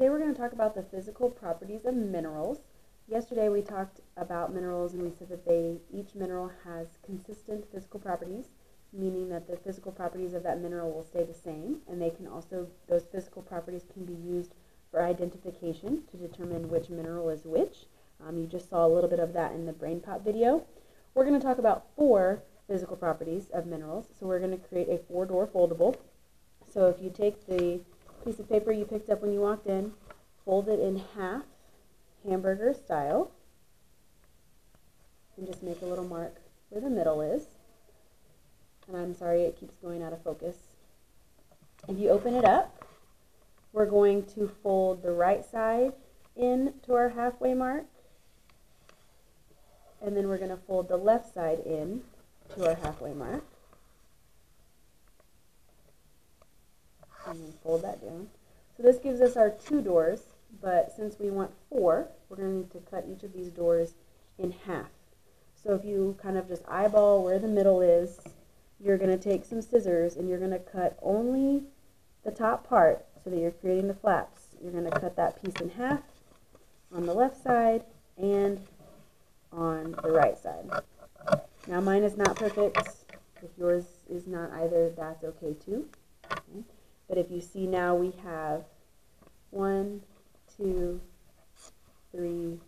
Today we're going to talk about the physical properties of minerals. Yesterday we talked about minerals and we said that they each mineral has consistent physical properties, meaning that the physical properties of that mineral will stay the same and they can also those physical properties can be used for identification to determine which mineral is which. Um, you just saw a little bit of that in the BrainPOP video. We're going to talk about four physical properties of minerals. So we're going to create a four-door foldable. So if you take the piece of paper you picked up when you walked in, fold it in half, hamburger style, and just make a little mark where the middle is. And I'm sorry it keeps going out of focus. If you open it up, we're going to fold the right side in to our halfway mark, and then we're going to fold the left side in to our halfway mark. and then fold that down. So this gives us our two doors, but since we want four, we're going to need to cut each of these doors in half. So if you kind of just eyeball where the middle is, you're going to take some scissors and you're going to cut only the top part so that you're creating the flaps. You're going to cut that piece in half on the left side and on the right side. Now mine is not perfect. If yours is not either, that's okay too. Okay. But if you see now we have one, two, three,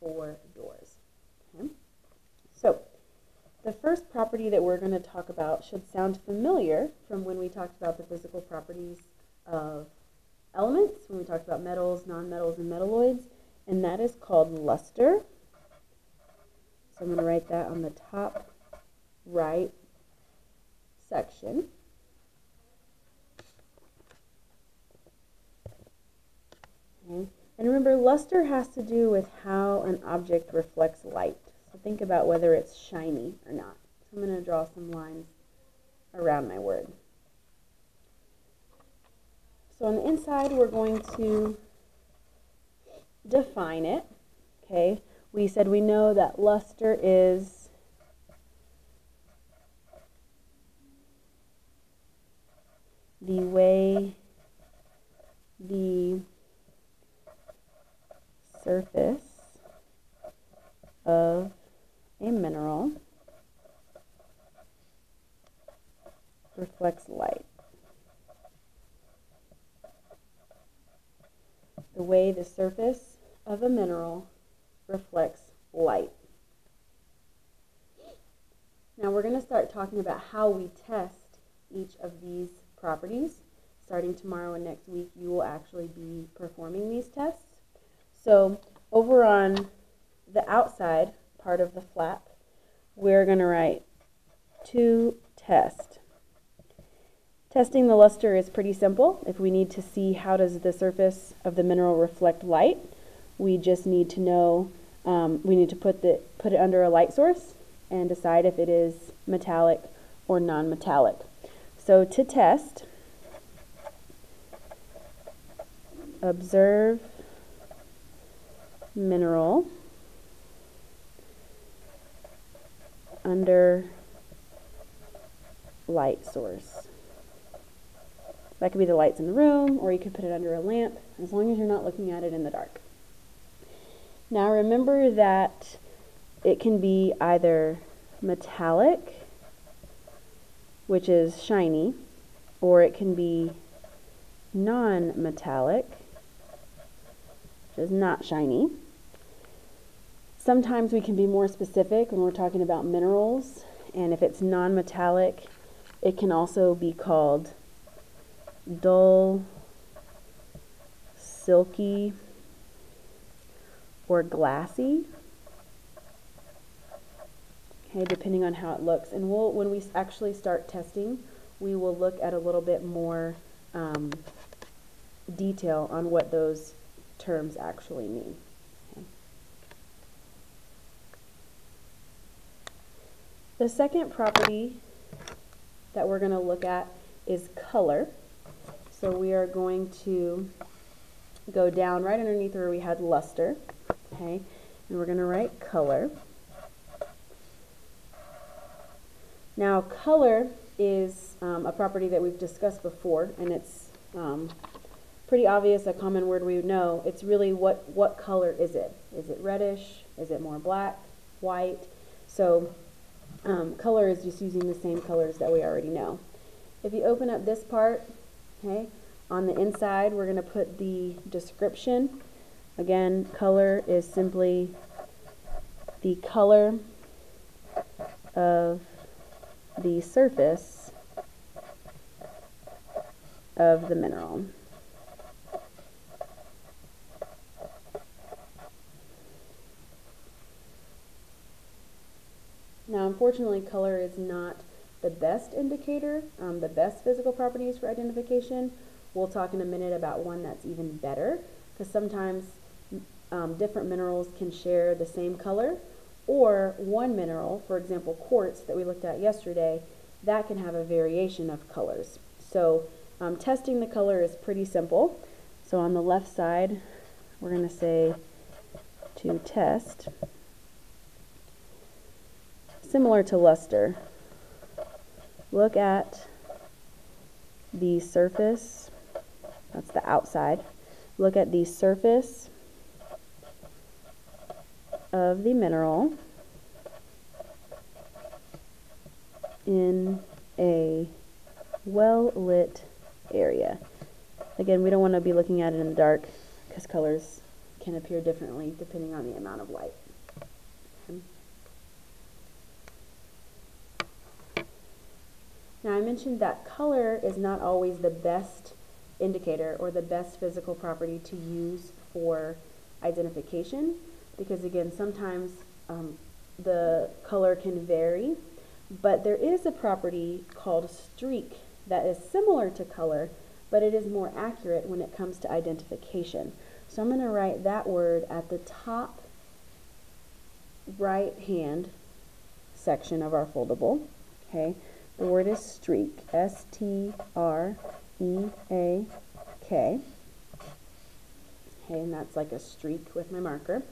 four doors. Okay? So the first property that we're going to talk about should sound familiar from when we talked about the physical properties of elements, when we talked about metals, nonmetals, and metalloids, and that is called luster. So I'm going to write that on the top right section. Okay. And remember, luster has to do with how an object reflects light. So think about whether it's shiny or not. So I'm going to draw some lines around my word. So on the inside, we're going to define it. Okay, we said we know that luster is the way the surface of a mineral reflects light. The way the surface of a mineral reflects light. Now we're going to start talking about how we test each of these properties. Starting tomorrow and next week, you will actually be performing these tests. So over on the outside part of the flap, we're going to write to test. Testing the luster is pretty simple. If we need to see how does the surface of the mineral reflect light, we just need to know, um, we need to put, the, put it under a light source and decide if it is metallic or non-metallic. So to test, observe mineral under light source. That could be the lights in the room, or you could put it under a lamp, as long as you're not looking at it in the dark. Now remember that it can be either metallic, which is shiny, or it can be non-metallic, which is not shiny. Sometimes we can be more specific when we're talking about minerals, and if it's non-metallic, it can also be called dull, silky, or glassy. Okay, depending on how it looks. And we'll, when we actually start testing, we will look at a little bit more um, detail on what those terms actually mean. The second property that we're going to look at is color. So we are going to go down right underneath where we had luster, okay, and we're going to write color. Now color is um, a property that we've discussed before, and it's um, pretty obvious, a common word we know. It's really what, what color is it? Is it reddish? Is it more black, white? So um, color is just using the same colors that we already know. If you open up this part, okay, on the inside we're going to put the description. Again, color is simply the color of the surface of the mineral. Now, unfortunately, color is not the best indicator, um, the best physical properties for identification. We'll talk in a minute about one that's even better, because sometimes um, different minerals can share the same color, or one mineral, for example, quartz that we looked at yesterday, that can have a variation of colors. So um, testing the color is pretty simple. So on the left side, we're going to say to test similar to luster. Look at the surface, that's the outside. Look at the surface of the mineral in a well-lit area. Again, we don't want to be looking at it in the dark because colors can appear differently depending on the amount of light. Now I mentioned that color is not always the best indicator or the best physical property to use for identification because again sometimes um, the color can vary but there is a property called streak that is similar to color but it is more accurate when it comes to identification. So I'm going to write that word at the top right hand section of our foldable. Okay, word is streak, S-T-R-E-A-K. Okay, and that's like a streak with my marker.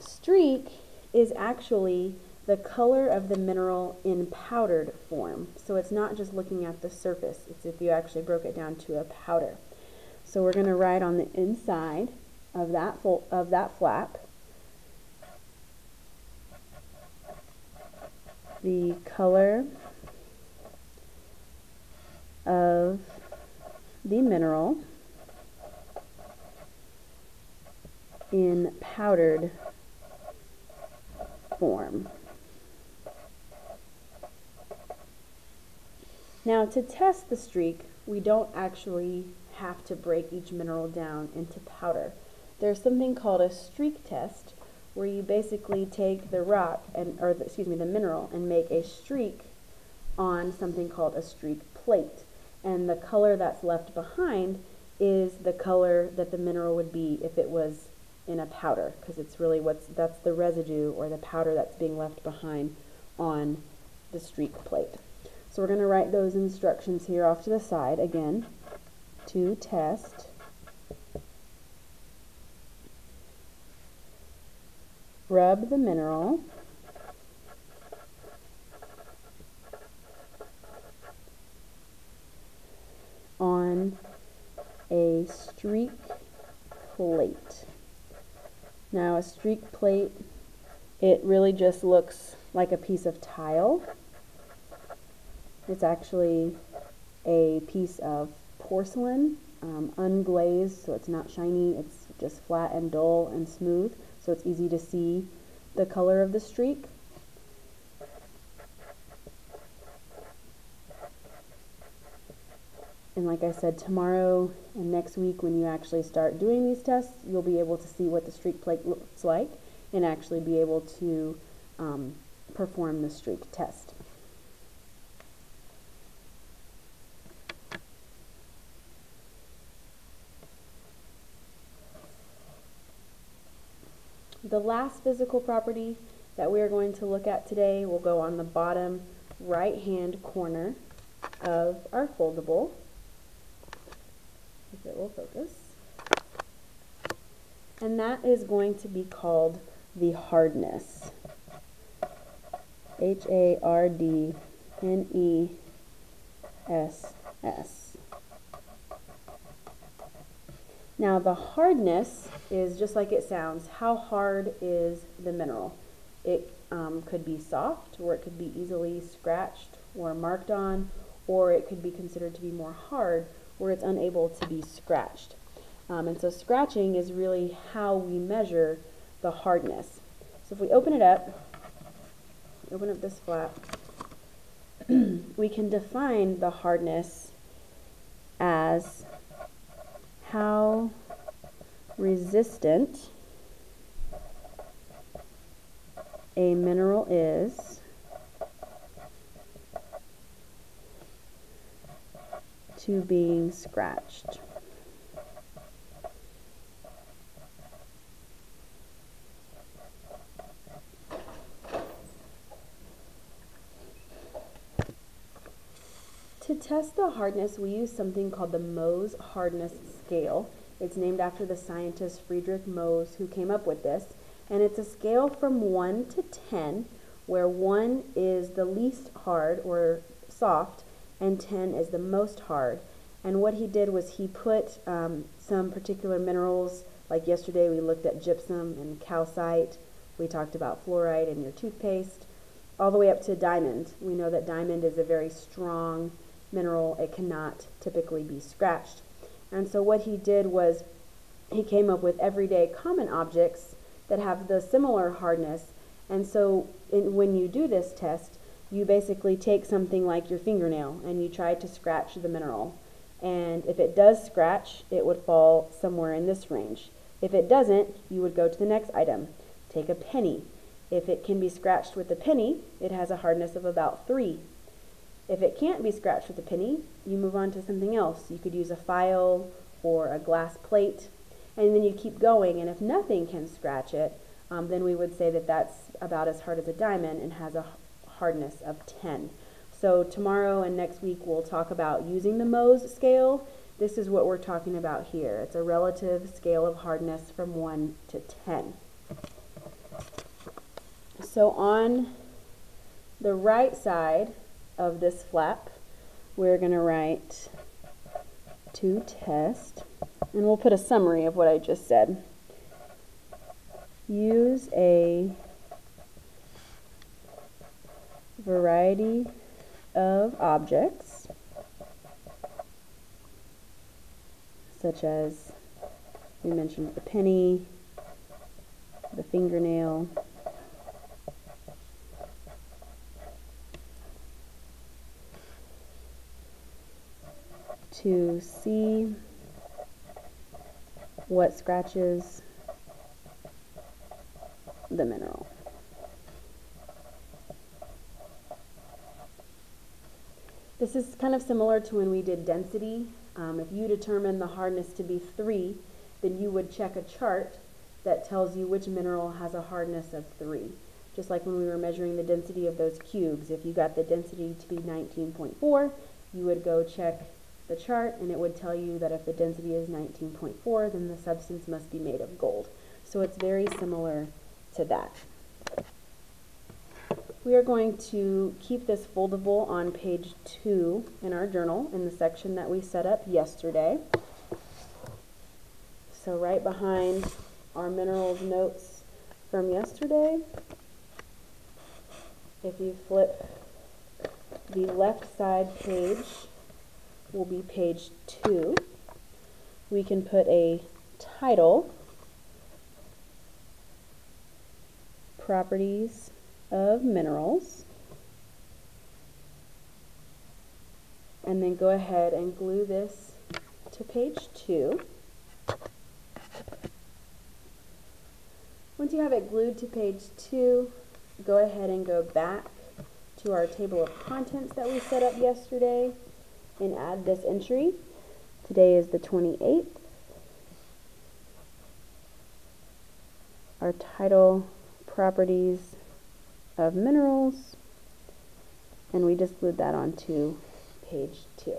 Streak is actually the color of the mineral in powdered form. So it's not just looking at the surface, it's if you actually broke it down to a powder. So we're going to write on the inside of that, of that flap the color of the mineral in powdered form. Now to test the streak, we don't actually have to break each mineral down into powder. There's something called a streak test where you basically take the rock and or the, excuse me the mineral and make a streak on something called a streak plate and the color that's left behind is the color that the mineral would be if it was in a powder because it's really what's that's the residue or the powder that's being left behind on the streak plate. So we're going to write those instructions here off to the side again to test rub the mineral on a streak plate. Now a streak plate, it really just looks like a piece of tile. It's actually a piece of porcelain, um, unglazed, so it's not shiny, it's just flat and dull and smooth, so it's easy to see the color of the streak. And like I said, tomorrow and next week when you actually start doing these tests, you'll be able to see what the streak plate looks like and actually be able to um, perform the streak test. The last physical property that we are going to look at today will go on the bottom right hand corner of our foldable if it will focus. And that is going to be called the hardness. H A R D N E S S. Now the hardness is just like it sounds. How hard is the mineral? It um, could be soft, or it could be easily scratched or marked on, or it could be considered to be more hard, where it's unable to be scratched. Um, and so scratching is really how we measure the hardness. So if we open it up, open up this flap, we can define the hardness as how resistant a mineral is to being scratched. To test the hardness, we use something called the Mohs hardness scale. It's named after the scientist Friedrich Mohs who came up with this. And it's a scale from 1 to 10, where 1 is the least hard or soft, and 10 is the most hard. And what he did was he put um, some particular minerals, like yesterday we looked at gypsum and calcite, we talked about fluoride in your toothpaste, all the way up to diamond. We know that diamond is a very strong mineral, it cannot typically be scratched. And so what he did was he came up with everyday common objects that have the similar hardness. And so in, when you do this test, you basically take something like your fingernail and you try to scratch the mineral. And if it does scratch, it would fall somewhere in this range. If it doesn't, you would go to the next item. Take a penny. If it can be scratched with a penny, it has a hardness of about 3. If it can't be scratched with a penny, you move on to something else. You could use a file or a glass plate, and then you keep going. And if nothing can scratch it, um, then we would say that that's about as hard as a diamond and has a hardness of 10. So tomorrow and next week we'll talk about using the Mohs scale. This is what we're talking about here. It's a relative scale of hardness from 1 to 10. So on the right side of this flap, we're going to write to test, and we'll put a summary of what I just said. Use a variety of objects, such as we mentioned the penny, the fingernail, to see what scratches the mineral. This is kind of similar to when we did density. Um, if you determine the hardness to be 3, then you would check a chart that tells you which mineral has a hardness of 3. Just like when we were measuring the density of those cubes. If you got the density to be 19.4, you would go check the chart and it would tell you that if the density is 19.4 then the substance must be made of gold. So it's very similar to that. We are going to keep this foldable on page 2 in our journal in the section that we set up yesterday. So right behind our minerals notes from yesterday, if you flip the left side page will be page two. We can put a title, properties of minerals, and then go ahead and glue this to page two. Once you have it glued to page two, go ahead and go back to our table of contents that we set up yesterday and add this entry. Today is the 28th. Our title, properties of minerals, and we just glued that onto page two.